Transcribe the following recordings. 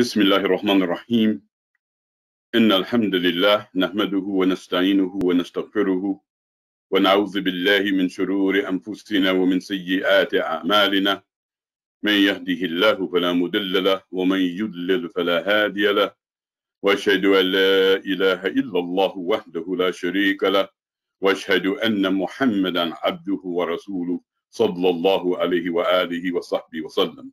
بسم الله الرحمن الرحيم. إن الحمد لله نحمده ونستعينه ونستغفره ونعوذ بالله من شرور أنفسنا ومن سيئات أعمالنا. من يهده الله فلا مضل له ومن يضلل فلا هادي له. وأشهد أن لا إله إلا الله وحده لا شريك له. وأشهد أن محمدا عبده ورسوله صلى الله عليه وآله وصحبه وسلم.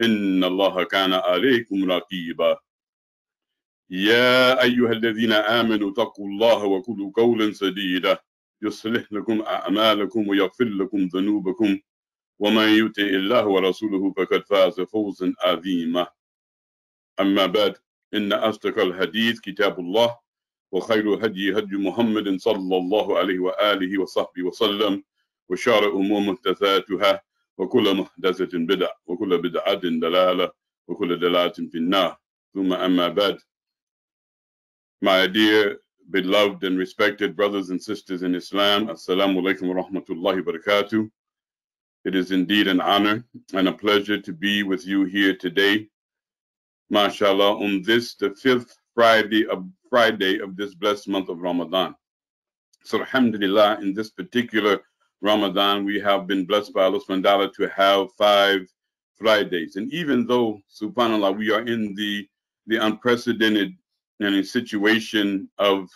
إن الله كان عليكم رقيبا. يا أيها الذين آمنوا اتقوا الله وقولوا قولا سديدا. يصلح لكم أعمالكم ويغفر لكم ذنوبكم. ومن يطع الله ورسوله فقد فاز فوزا عظيما. أما بعد إن أصدق الحديث كتاب الله وخير هدي هدي محمد صلى الله عليه وآله وصحبه وسلم وشر أمور محدثاتها. وكل محدثة وكل بدعة ضلالة وكل ضلالة في النار ثم أما بعد My dear, beloved and respected brothers and sisters in Islam, Assalamu alaikum wa rahmatullahi wa barakatuh. It is indeed an honor and a pleasure to be with you here today, mashallah, on this, the fifth Friday of, Friday of this blessed month of Ramadan. So alhamdulillah, in this particular Ramadan, we have been blessed by Allah subhanahu to have five Fridays. And even though, subhanAllah, we are in the, the unprecedented in a situation of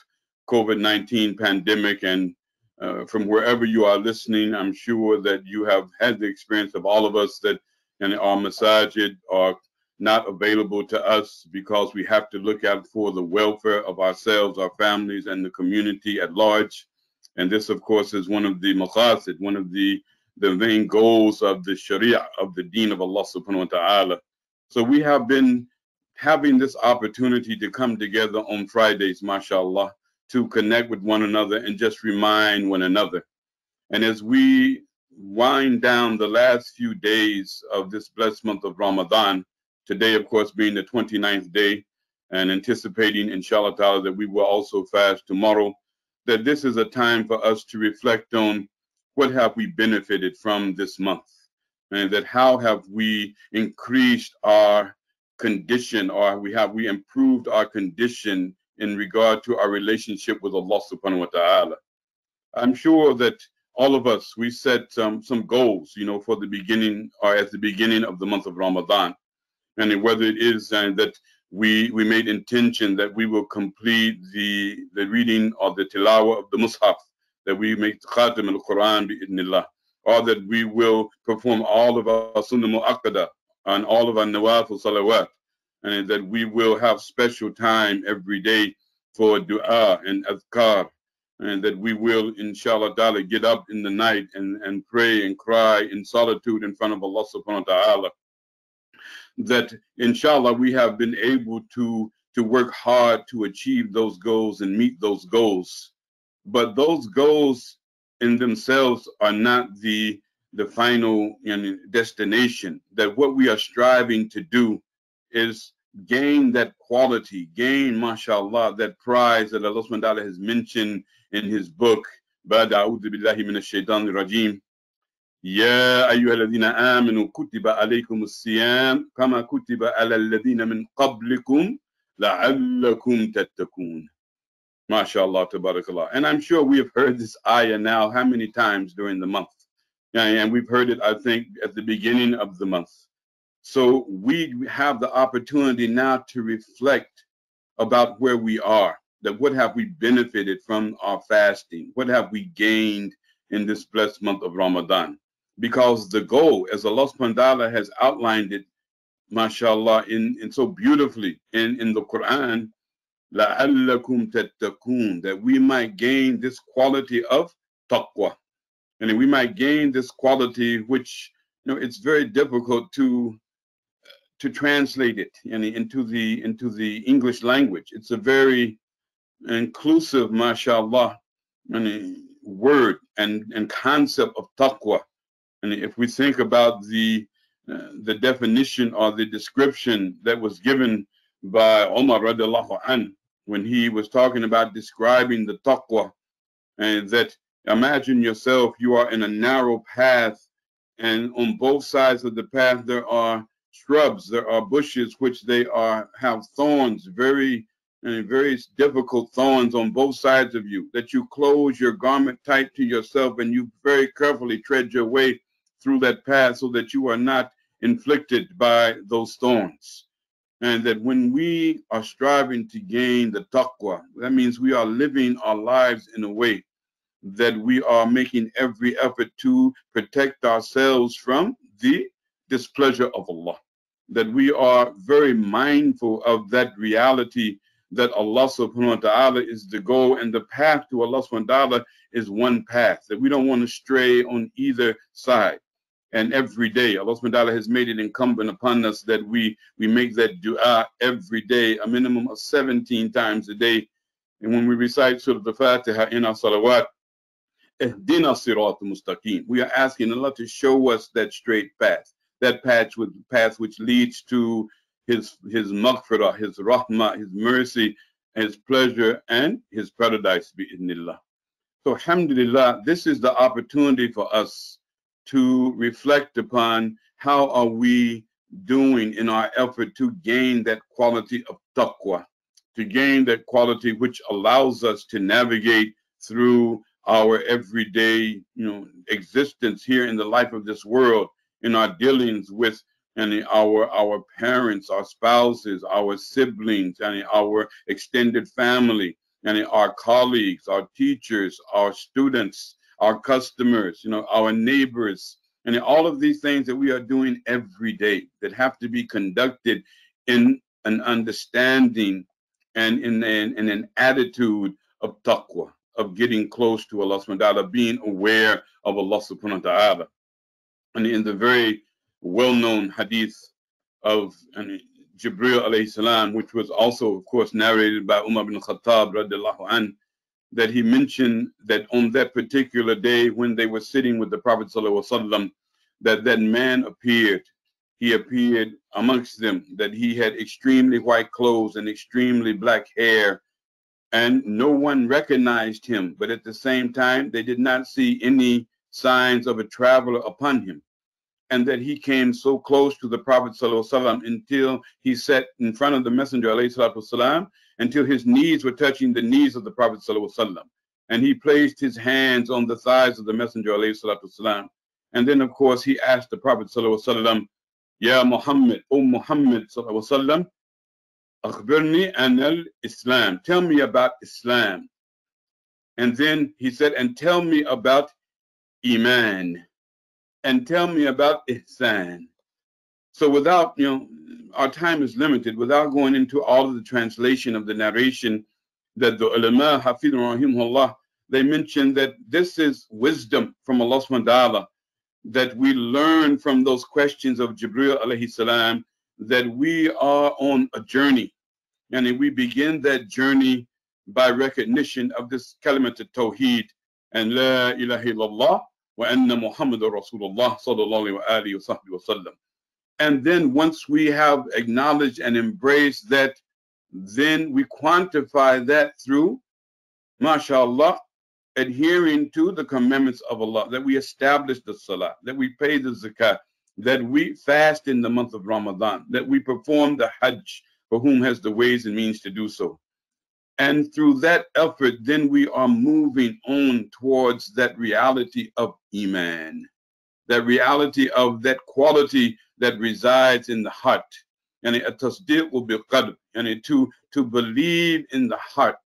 COVID-19 pandemic and uh, from wherever you are listening, I'm sure that you have had the experience of all of us that in our masajid are not available to us because we have to look out for the welfare of ourselves, our families, and the community at large. And this, of course, is one of the maqasid, one of the, the main goals of the sharia, of the deen of Allah subhanahu wa ta'ala. So we have been having this opportunity to come together on Fridays, mashallah, to connect with one another and just remind one another. And as we wind down the last few days of this blessed month of Ramadan, today, of course, being the 29th day, and anticipating, inshallah that we will also fast tomorrow, that this is a time for us to reflect on what have we benefited from this month, and that how have we increased our condition or we have we improved our condition in regard to our relationship with Allah subhanahu wa ta'ala. I'm sure that all of us we set some some goals, you know, for the beginning or at the beginning of the month of Ramadan. And whether it is uh, that we we made intention that we will complete the the reading of the tilawah of the mushaf, that we make khatim al-Quran bi or that we will perform all of our sunnah mu'akkada and all of our nawafil salawat, and that we will have special time every day for dua and azkar, and that we will, inshallah ta'ala, get up in the night and, and pray and cry in solitude in front of Allah subhanahu wa ta'ala that inshallah we have been able to to work hard to achieve those goals and meet those goals. But those goals in themselves are not the the final you know, destination that what we are striving to do is gain that quality gain mashallah that prize that allah has mentioned in his book Rajim. يا أيها الذين آمنوا كتب عليكم الصيام كما كتب على الذين من قبلكم لعلكم تتقون ما شاء الله تبارك الله and I'm sure we have heard this ayah now how many times during the month and we've heard it I think at the beginning of the month so we have the opportunity now to reflect about where we are, that what have we benefited from our fasting? What have we gained in this blessed month of Ramadan? Because the goal, as Allah subhanahu wa ta'ala has outlined it, mashallah, in, in so beautifully in, in the Quran, لَعَلَّكُمْ تَتَّقُونَ that we might gain this quality of taqwa. And we might gain this quality which, you know, it's very difficult to to translate it in, into the into the English language. It's a very inclusive, mashallah, word and, and concept of taqwa. And if we think about the uh, the definition or the description that was given by Umar radiallahu an when he was talking about describing the taqwa and that imagine yourself you are in a narrow path and on both sides of the path there are shrubs there are bushes which they are have thorns very and very difficult thorns on both sides of you that you close your garment tight to yourself and you very carefully tread your way through that path so that you are not inflicted by those thorns. And that when we are striving to gain the taqwa, that means we are living our lives in a way that we are making every effort to protect ourselves from the displeasure of Allah. That we are very mindful of that reality that Allah subhanahu wa ta'ala is the goal and the path to Allah subhanahu wa ta'ala is one path, that we don't want to stray on either side and every day. Allah subhanahu wa ta'ala has made it incumbent upon us that we, we make that dua every day, a minimum of 17 times a day. And when we recite Surah Al-Fatiha in our salawat, mustaqim. We are asking Allah to show us that straight path, that path, with, path which leads to His His maghfirah, His rahmah, His mercy, His pleasure, and His paradise. Bi'idnillah. So, alhamdulillah, this is the opportunity for us to reflect upon how are we doing in our effort to gain that quality of taqwa, to gain that quality which allows us to navigate through our everyday, you know, existence here in the life of this world, in our dealings with and our our parents, our spouses, our siblings, and our extended family, and our colleagues, our teachers, our students, our customers, you know, our neighbors, and all of these things that we are doing every day that have to be conducted in an understanding and in, in, in an attitude of taqwa, of getting close to Allah subhanahu wa ta'ala, being aware of Allah subhanahu wa ta'ala. And in the very well-known hadith of and Jibril alayhi salam, which was also, of course, narrated by Umar bin Khattab radiallahu anhu, that he mentioned that on that particular day when they were sitting with the Prophet ﷺ, that that man appeared. He appeared amongst them, that he had extremely white clothes and extremely black hair, and no one recognized him. But at the same time, they did not see any signs of a traveler upon him. And that he came so close to the Prophet ﷺ until he sat in front of the Messenger والسلام, until his knees were touching the knees of the Prophet ﷺ. And he placed his hands on the thighs of the Messenger والسلام. And then, of course, he asked the Prophet ﷺ, Ya Muhammad, O Muhammad sallallahu akhbirni an al-Islam. Tell me about Islam. And then he said, and tell me about Iman. And tell me about Ihsan. So without, you know, our time is limited, without going into all of the translation of the narration that the ulama, Hafidh rahimahullah, they mention that this is wisdom from Allah subhanahu wa ta'ala, that we learn from those questions of Jibril alayhi salam, that we are on a journey. And we begin that journey by recognition of this kalimat al-tawheed and la ilaha illallah wa anna Muhammadur Rasulullah sallallahu alayhi wa sallam. And then once we have acknowledged and embraced that, then we quantify that through, mashallah, adhering to the commandments of Allah, that we establish the salah, that we pay the zakat, that we fast in the month of Ramadan, that we perform the hajj for whom has the ways and means to do so. And through that effort, then we are moving on towards that reality of Iman, that reality of that quality that resides in the heart. And be qalb, and to, to believe in the heart.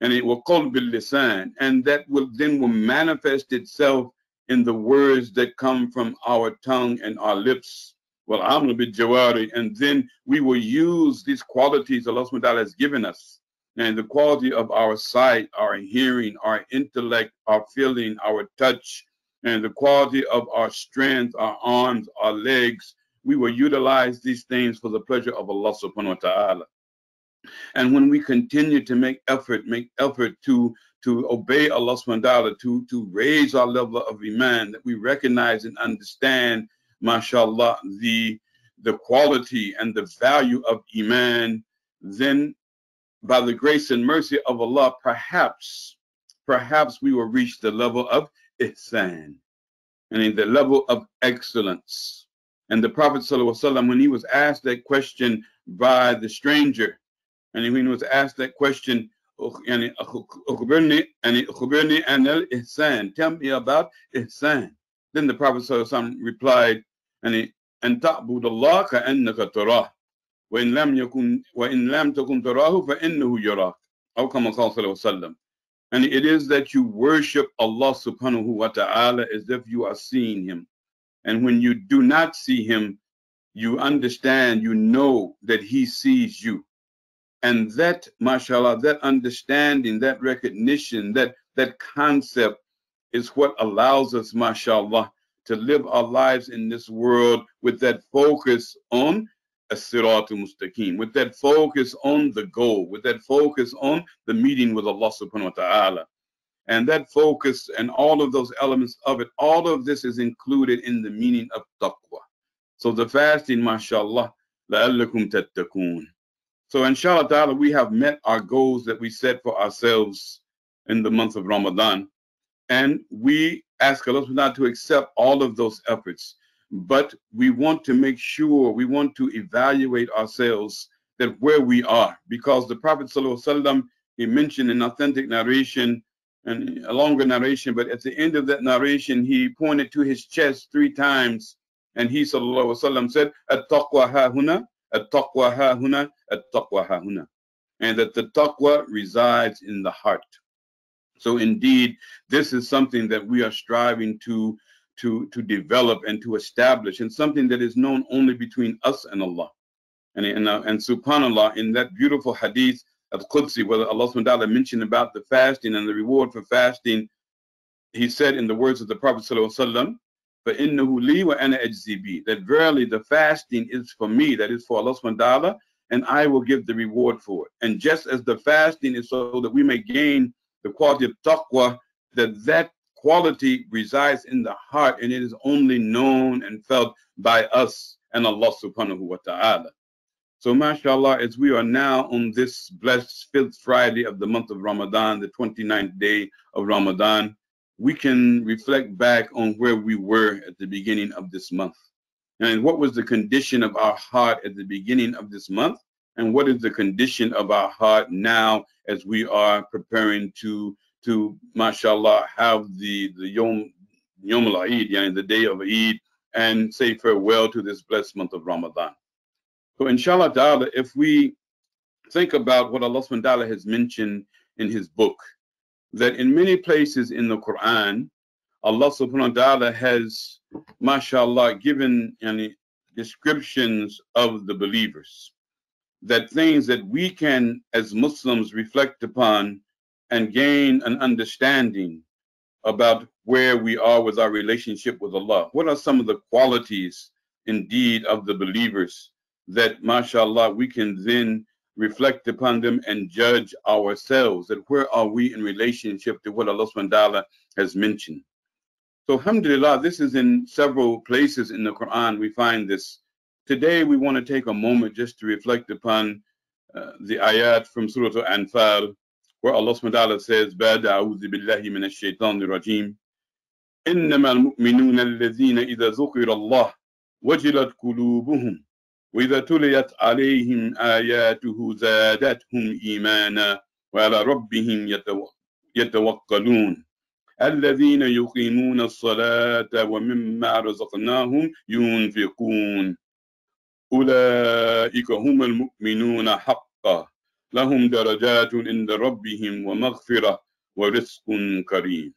And it will call lisan, and that will then will manifest itself in the words that come from our tongue and our lips. Well, amal bil jawari, and then we will use these qualities Allah subhanahu wa ta'ala has given us. And the quality of our sight, our hearing, our intellect, our feeling, our touch, and the quality of our strength, our arms, our legs, we will utilize these things for the pleasure of Allah subhanahu wa ta'ala. And when we continue to make effort, make effort to to obey Allah subhanahu wa ta'ala, to, to raise our level of iman, that we recognize and understand, mashallah, the the quality and the value of iman, then by the grace and mercy of Allah, perhaps, perhaps we will reach the level of ihsan, and the level of excellence. And the Prophet ﷺ, when he was asked that question by the stranger, and when he was asked that question, يعني أخبرني يعني أخبرني عن الإحسان tell me about إحسان then the Prophet ﷺ replied يعني أن تعبد الله كأنك تراه وإن لم يكن وإن لم تكن تراه فإنه يراك أو كما قال صلى الله عليه وسلم and it is that you worship Allah subhanahu wa ta'ala as if you are seeing him. And when you do not see him you understand you know that he sees you. And that mashallah that understanding that recognition that that concept is what allows us mashallah to live our lives in this world with that focus on as-siratul mustaqim, with that focus on the goal, with that focus on the meeting with Allah subhanahu wa ta'ala. And that focus and all of those elements of it, all of this is included in the meaning of taqwa. So the fasting, mashallah, لَعَلَّكُمْ تَتَّقُونَ So inshallah ta'ala, we have met our goals that we set for ourselves in the month of Ramadan. And we ask Allah to accept all of those efforts but we want to make sure we want to evaluate ourselves that where we are. Because the prophet sallallahu he mentioned an authentic narration and a longer narration but at the end of that narration he pointed to his chest three times. And he sallallahu wasallam said at-taqwa hahuna at-taqwa hahuna at-taqwa hahuna and that the taqwa resides in the heart. So indeed this is something that we are striving to to, to develop and to establish and something that is known only between us and Allah. And, and, uh, and subhanAllah, in that beautiful hadith of Qudsi, where Allah subhanahu wa ta'ala mentioned about the fasting and the reward for fasting, he said in the words of the Prophet sallallahu alaihi wasallam, that verily the fasting is for me, that is for Allah subhanahu wa ta'ala, and I will give the reward for it. And just as the fasting is so that we may gain the quality of taqwa, that that quality resides in the heart and it is only known and felt by us and Allah subhanahu wa ta'ala. So mashallah, as we are now on this blessed fifth Friday of the month of Ramadan, the 29th day of Ramadan, we can reflect back on where we were at the beginning of this month. And what was the condition of our heart at the beginning of this month? And what is the condition of our heart now as we are preparing to to mashallah have the the yom yom al-eid yani the day of eid and say farewell to this blessed month of ramadan. So inshallah ta'ala if we think about what allah subhanahu wa ta'ala has mentioned in his book that in many places in the quran allah subhanahu wa ta'ala has mashallah given any descriptions of the believers that things that we can, as Muslims, reflect upon and gain an understanding about where we are with our relationship with Allah. What are some of the qualities, indeed, of the believers that, mashallah, we can then reflect upon them and judge ourselves that where are we in relationship to what Allah subhanahu wa has mentioned. So alhamdulillah, this is in several places in the Quran we find this Today, we want to take a moment just to reflect upon uh, the ayat from Surah Al-Anfal, Allah subhanahu wa ta'ala says, بَعْدَ أَعُوذِ بِاللَّهِ مِنَ الشَّيْطَانِ الرَّجِيمِ. إِنَّمَا الْمُؤْمِنُونَ الَّذِينَ إِذَا ذُكِرَ اللَّهُ وَجِلَتْ قُلُوبُهُمْ وإذا تليت عليهم آياته زادتهم إيمانا وعلى ربهم يتوكلون. الذين يقيمون الصلاة ومما رزقناهم ينفقون. أولئك هم المؤمنون حقا. لهم درجات عند ربهم ومغفرة ورزق كريم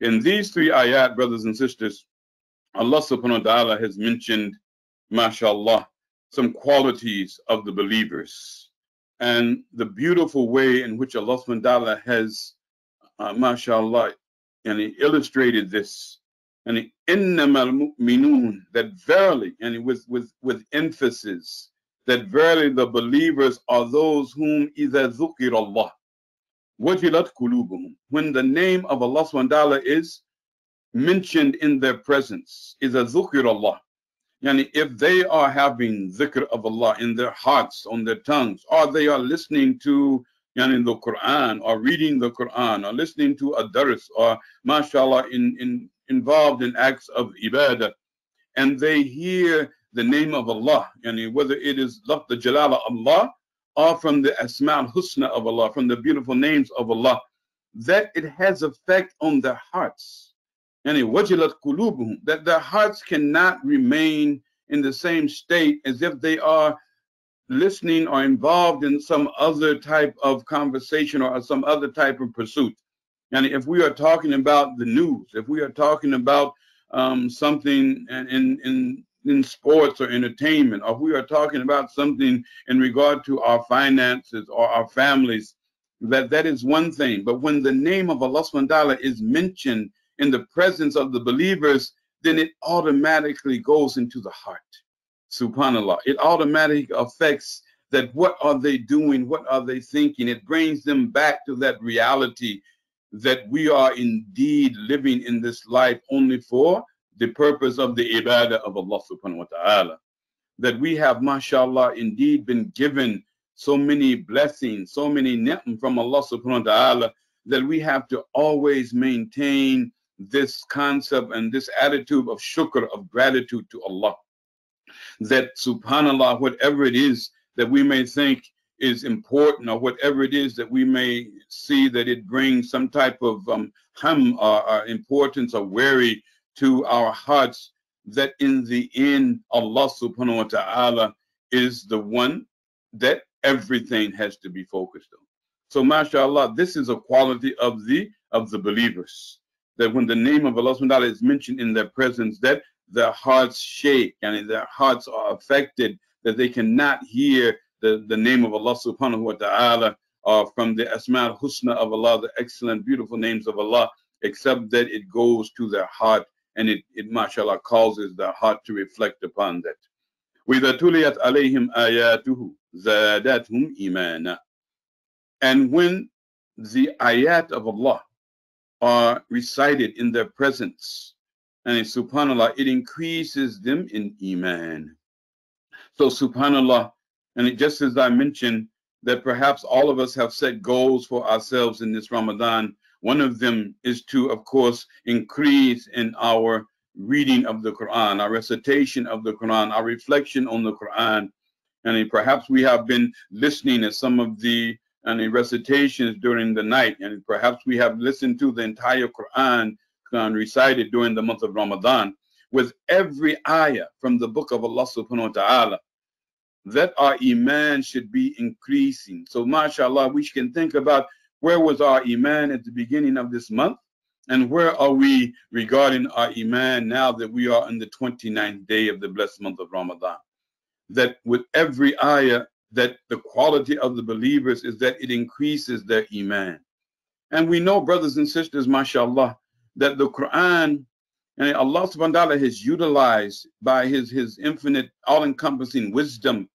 In these three ayat, brothers and sisters, Allah subhanahu wa ta'ala has mentioned, mashallah, some qualities of the believers and the beautiful way in which Allah subhanahu wa ta'ala has, uh, mashallah, and he illustrated this and innamal mu'minun, that verily, and with, with, with emphasis, that verily the believers are those whom إِذَا ذُكِرَ Allah, wajilat kulubuhum. When the name of Allah subhanahu is mentioned in their presence, is a dhukr Allah. Yani if they are having dhikr of Allah in their hearts, on their tongues, or they are listening to yani the Quran, or reading the Quran, or listening to a dars, or mashallah, in, in, involved in acts of ibadah, and they hear the name of Allah, yani whether it is the jalala Allah, or from the asma al-husna of Allah, from the beautiful names of Allah, that it has effect on their hearts yani wajilat qulubuhum that their hearts cannot remain in the same state as if they are listening or involved in some other type of conversation or some other type of pursuit. And if we are talking about the news, if we are talking about um, something in, in, in sports or entertainment, or we are talking about something in regard to our finances or our families, that that is one thing. But when the name of Allah subhanahu wa ta'ala is mentioned in the presence of the believers, then it automatically goes into the heart. Subhanallah. It automatically affects that what are they doing? What are they thinking? It brings them back to that reality that we are indeed living in this life only for the purpose of the ibadah of Allah subhanahu wa ta'ala. That we have, mashallah, indeed been given so many blessings, so many ni'm from Allah subhanahu wa ta'ala that we have to always maintain this concept and this attitude of shukr, of gratitude to Allah. That subhanAllah, whatever it is that we may think is important or whatever it is that we may see that it brings some type of um, hum or, or importance or worry to our hearts, that in the end, Allah subhanahu wa ta'ala is the one that everything has to be focused on. So mashallah, this is a quality of the of the believers that when the name of Allah subhanahu wa ta'ala is mentioned in their presence, that their hearts shake and their hearts are affected, that they cannot hear the, the name of Allah subhanahu wa ta'ala or from the Asma al-Husna of Allah, the excellent, beautiful names of Allah, except that it goes to their heart and it, it mashallah, causes their heart to reflect upon that. وَإِذَا تُلِيَتْ عَلَيْهِمْ آيَاتُهُ زَادَتْهُمْ إِيمَانًا And when the ayat of Allah are recited in their presence. And subhanAllah, it increases them in Iman. So subhanAllah, and it, just as I mentioned, that perhaps all of us have set goals for ourselves in this Ramadan. one of them is to, of course, increase in our reading of the Quran, our recitation of the Quran, our reflection on the Quran. And perhaps we have been listening to some of the and the recitations during the night. And perhaps we have listened to the entire Quran recited during the month of Ramadan with every ayah from the book of Allah subhanahu wa ta'ala that our iman should be increasing. So mashallah, we can think about where was our iman at the beginning of this month and where are we regarding our iman now that we are in the 29th day of the blessed month of Ramadan. That with every ayah that the quality of the believers is that it increases their iman. And we know, brothers and sisters, mashallah, that the Quran and Allah subhanahu wa ta'ala has utilized by his, his infinite, all-encompassing wisdom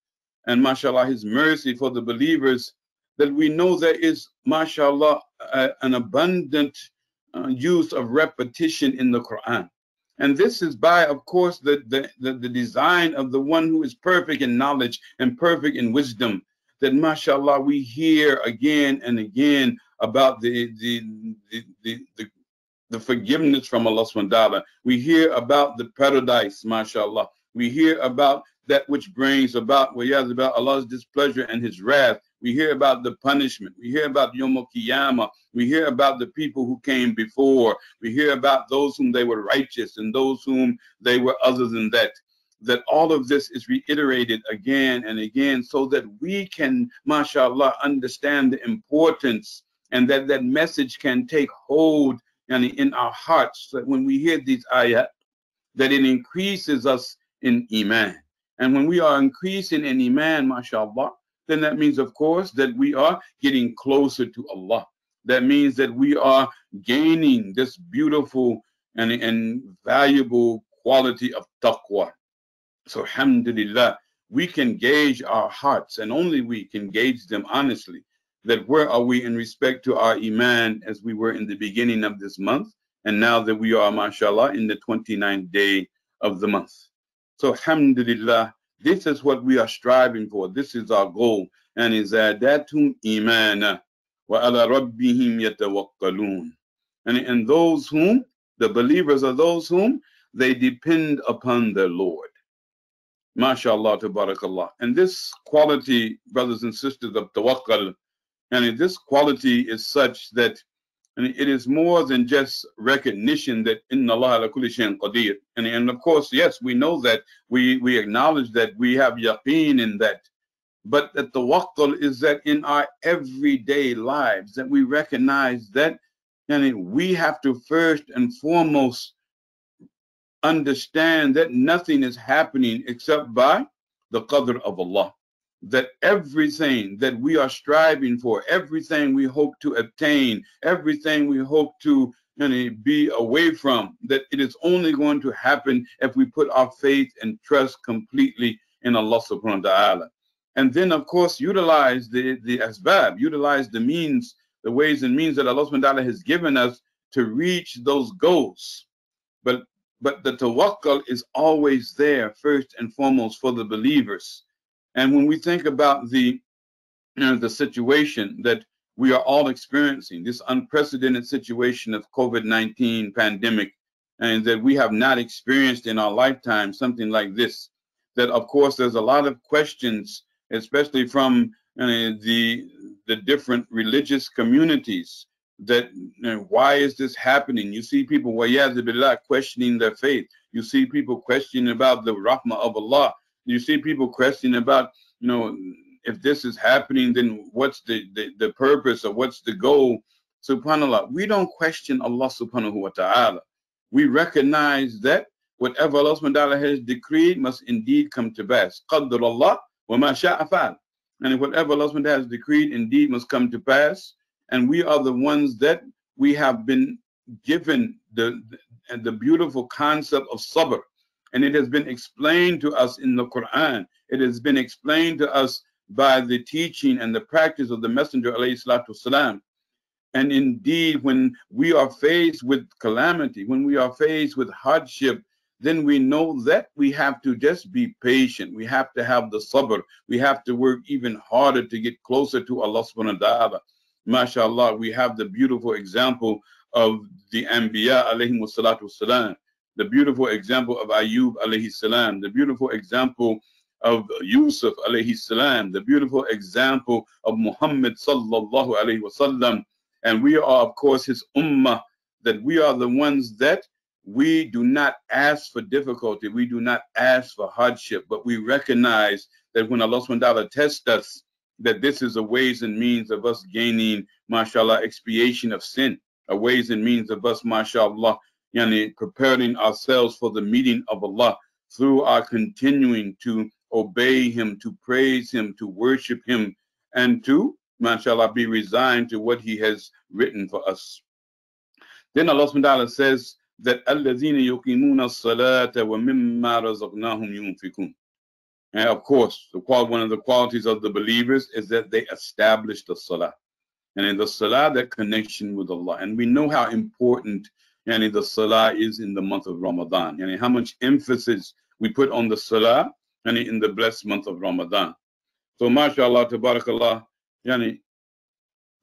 and mashallah, his mercy for the believers, that we know there is, mashallah, uh, an abundant uh, use of repetition in the Quran. And this is by, of course, the, the, the, the, design of the one who is perfect in knowledge and perfect in wisdom. That mashallah, we hear again and again about the the the the, the, the forgiveness from Allah subhanahu wa ta'ala. We hear about the paradise, mashallah. We hear about that which brings about, about Allah's displeasure and his wrath. We hear about the punishment. We hear about Yom Kiyama. We hear about the people who came before. We hear about those whom they were righteous and those whom they were other than that. That all of this is reiterated again and again so that we can, mashallah, understand the importance and that that message can take hold and in our hearts. That when we hear these ayat, that it increases us in iman. And when we are increasing in iman, mashallah, then that means, of course, that we are getting closer to Allah. That means that we are gaining this beautiful and an valuable quality of taqwa. So alhamdulillah, we can gauge our hearts and only we can gauge them honestly that where are we in respect to our iman as we were in the beginning of this month and now that we are mashallah in the 29th day of the month. So alhamdulillah, this is what we are striving for. This is our goal. And is zadatum imana wa ala rabbihim yatawakkalun. And, and those whom, the believers are those whom they depend upon their Lord. MashaAllah, tabarakallah. And this quality, brothers and sisters of tawakkul, and this quality is such that and it is more than just recognition that inna Allah qadir. And, and of course, yes, we know that we, we acknowledge that we have yaqeen in that. But that the tawakkul is that in our everyday lives that we recognize that and we have to first and foremost understand that nothing is happening except by the qadr of Allah. That everything that we are striving for, everything we hope to obtain, everything we hope to you know, be away from, that it is only going to happen if we put our faith and trust completely in Allah subhanahu wa ta'ala. And then, of course, utilize the, the asbab, utilize the means, the ways and means that Allah subhanahu wa ta'ala has given us to reach those goals. But but the tawakkul is always there first and foremost for the believers. And when we think about the you know, the situation that we are all experiencing, this unprecedented situation of COVID-19 pandemic, and that we have not experienced in our lifetime something like this, that of course there's a lot of questions, especially from uh, the the different religious communities that you know, why is this happening? You see people, well, yeah, like questioning their faith. You see people questioning about the rahmah of Allah. You see people questioning about, you know, if this is happening, then what's the, the, the purpose or what's the goal? Subhanallah, we don't question Allah subhanahu wa ta'ala. We recognize that whatever Allah subhanahu wa ta'ala has decreed must indeed come to pass. Qadr Allah wa ma sha'a And whatever Allah subhanahu wa ta'ala has decreed indeed must come to pass and we are the ones that we have been given the, the, the beautiful concept of sabr. And it has been explained to us in the Quran. It has been explained to us by the teaching and the practice of the Messenger والسلام. And indeed, when we are faced with calamity, when we are faced with hardship, then we know that we have to just be patient. We have to have the sabr. We have to work even harder to get closer to Allah subhanahu wa ta'ala mashallah, we have the beautiful example of the Anbiya alayhi salatu salam, the beautiful example of Ayub alayhi salam, the beautiful example of Yusuf alayhi salam, the beautiful example of Muhammad sallallahu alayhi wasallam. And we are, of course, his ummah, that we are the ones that we do not ask for difficulty, we do not ask for hardship, but we recognize that when Allah subhanahu wa ta'ala tests us, that this is a ways and means of us gaining, mashallah, expiation of sin, a ways and means of us, mashallah, yani, preparing ourselves for the meeting of Allah through our continuing to obey Him, to praise Him, to worship Him, and to, mashallah, be resigned to what He has written for us. Then Allah subhanahu says that الَّذِينَ يُقِيمُونَ wa وَمِمَّا رَزَقْنَاهُمْ yunfiqun. and of course, the qual- one of the qualities of the believers is that they establish the salah. And in the salah, that connection with Allah. And we know how important yani, the salah is in the month of Ramadan. And how much emphasis we put on the salah and in the blessed month of Ramadan. So mashallah, tabarakallah, yani,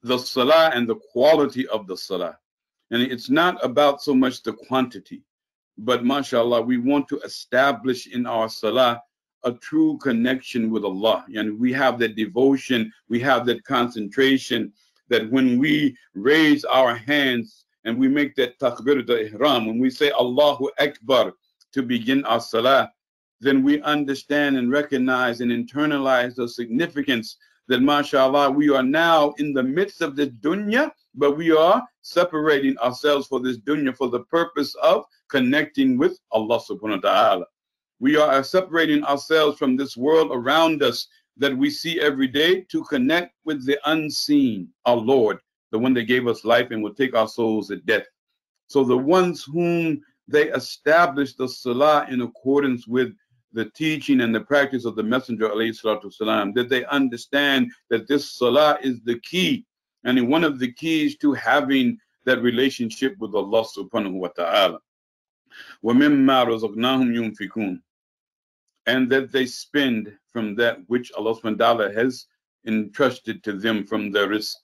the salah and the quality of the salah. And it's not about so much the quantity, but mashallah, we want to establish in our salah a true connection with Allah. And we have that devotion, we have that concentration that when we raise our hands and we make that takbir ihram, when we say Allahu Akbar to begin our salah, then we understand and recognize and internalize the significance that mashallah we are now in the midst of this dunya but we are separating ourselves for this dunya for the purpose of connecting with Allah subhanahu wa ta'ala. We are separating ourselves from this world around us that we see every day to connect with the unseen, our Lord, the one that gave us life and will take our souls at death. So the ones whom they established the Salah in accordance with the teaching and the practice of the Messenger, والسلام, that they understand that this Salah is the key and one of the keys to having that relationship with Allah subhanahu wa ta'ala. And that they spend from that which Allah subhanahu wa ta'ala has entrusted to them from their rizq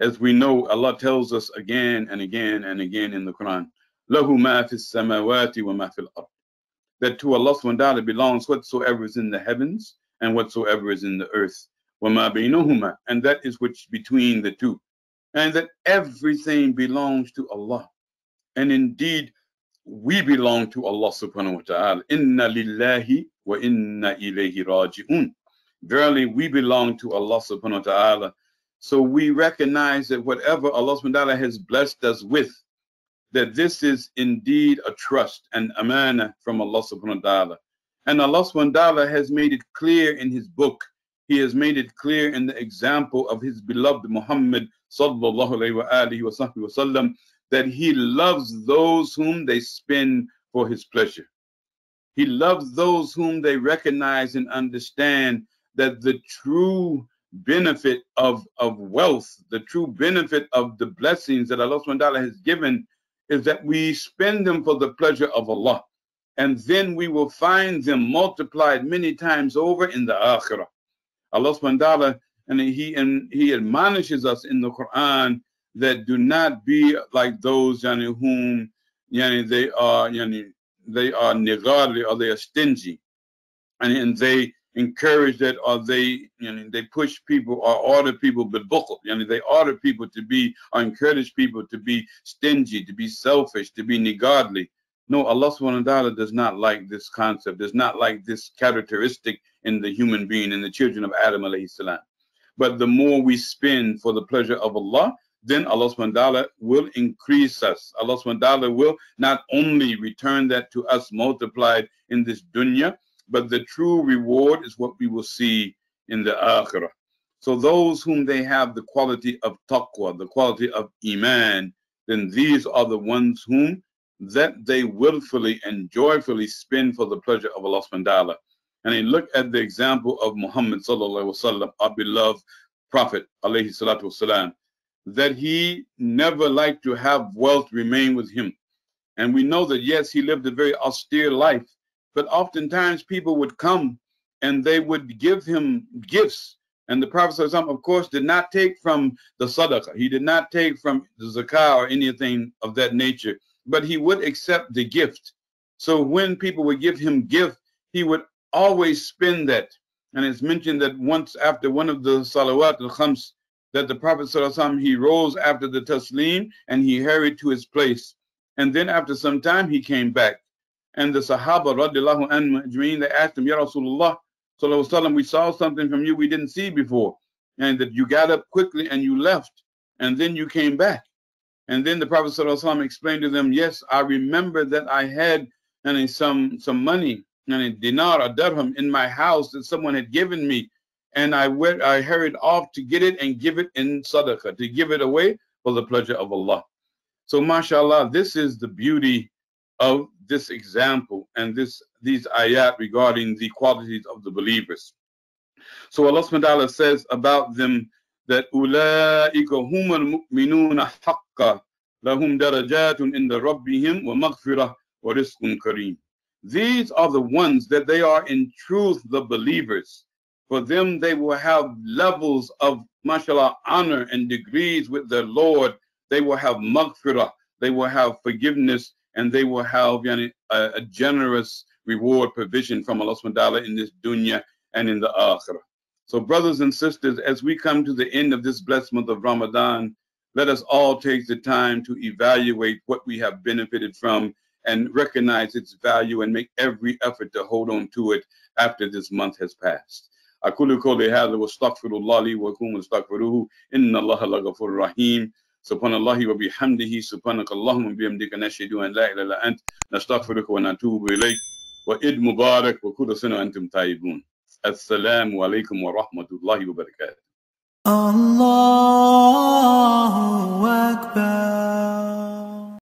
as we know, Allah tells us again and again and again in the Quran, Lahu ma fis samawati wa ma fil ard. That to Allah subhanahu belongs whatsoever is in the heavens and whatsoever is in the earth. Wa ma bainahuma. And that is which between the two. And that everything belongs to Allah. And indeed, we belong to Allah subhanahu wa ta'ala. Inna lillahi wa inna ilayhi raji'un. Verily, we belong to Allah subhanahu wa ta'ala so we recognize that whatever Allah subhanahu wa ta'ala has blessed us with, that this is indeed a trust and amana from Allah subhanahu wa ta'ala. And Allah subhanahu wa ta'ala has made it clear in his book. He has made it clear in the example of his beloved Muhammad sallallahu alayhi wa sallam that he loves those whom they spend for his pleasure. He loves those whom they recognize and understand that the true benefit of, of wealth, the true benefit of the blessings that Allah subhanahu has given is that we spend them for the pleasure of Allah. And then we will find them multiplied many times over in the akhirah. Allah subhanahu and he and he admonishes us in the Quran that do not be like those yani, whom yani, they are yani, they are nigadli or they are stingy and, and they encourage that or they you know, they push people or order people but you know, they order people to be or encourage people to be stingy to be selfish to be nigadli no allah subhanahu wa ta'ala does not like this concept does not like this characteristic in the human being in the children of adam alayhi salam. But the more we spend for the pleasure of allah then Allah subhanahu wa ta'ala will increase us. Allah subhanahu wa ta'ala will not only return that to us multiplied in this dunya, but the true reward is what we will see in the akhirah. So those whom they have the quality of taqwa, the quality of iman, then these are the ones whom that they willfully and joyfully spend for the pleasure of Allah subhanahu wa ta'ala. And he look at the example of Muhammad sallallahu wasallam, our beloved Prophet alayhi salatu wasalam that he never liked to have wealth remain with him. And we know that, yes, he lived a very austere life, but oftentimes people would come and they would give him gifts. And the Prophet, of course, did not take from the sadaqah. He did not take from the zakah or anything of that nature, but he would accept the gift. So when people would give him gift, he would always spend that. And it's mentioned that once after one of the salawat al-khams, that the Prophet he rose after the taslim and he hurried to his place. And then after some time, he came back. And the Sahaba, radiallahu anhu, they asked him, Ya Rasulullah, sallallahu we saw something from you we didn't see before. And that you got up quickly and you left. And then you came back. And then the Prophet ﷺ explained to them, yes, I remember that I had some, some money, and dinar, a dirham in my house that someone had given me and I went, I hurried off to get it and give it in sadaqah, to give it away for the pleasure of Allah. So, mashallah, this is the beauty of this example and this these ayat regarding the qualities of the believers. So Allah subhanahu wa ta'ala says about them that ulaika humul mu'minuna haqqan lahum darajatun inda rabbihim wa maghfirah wa. These are the ones that they are in truth the believers. For them they will have levels of mashallah honor and degrees with their Lord. They will have maghfirah. They will have forgiveness and they will have yani, a, a, generous reward provision from Allah subhanahu in this dunya and in the akhirah. So brothers and sisters, as we come to the end of this blessed month of Ramadan, let us all take the time to evaluate what we have benefited from and recognize its value and make every effort to hold on to it after this month has passed. أقول قولي هذا واستغفر الله لي ولكم واستغفروه إن الله لغفور رحيم سبحان الله وبحمده سبحانك اللهم وبحمدك نشهد أن لا إله إلا أنت نستغفرك ونتوب إليك وإد مبارك وكل سنة وأنتم طيبون السلام عليكم ورحمة الله وبركاته الله أكبر